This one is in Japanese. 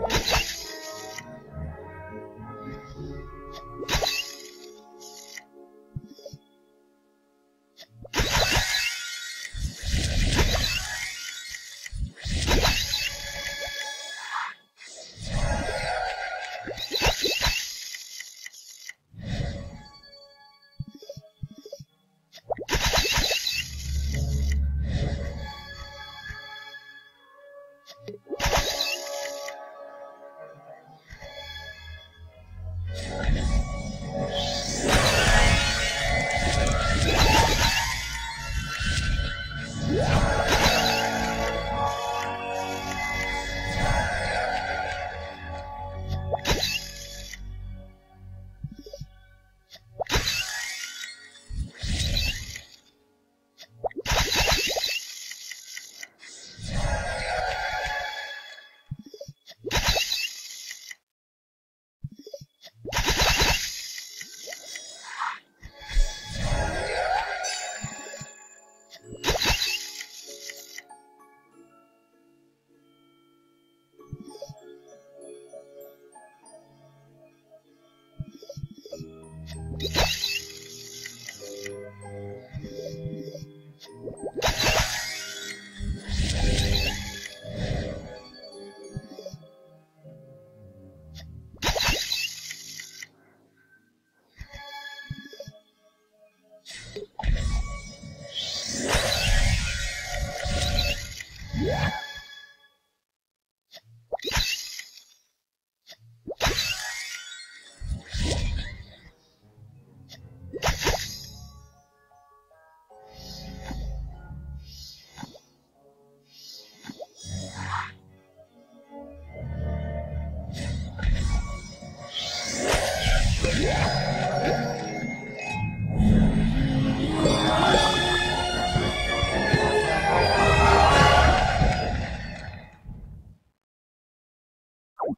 Yeah. you Yeah! You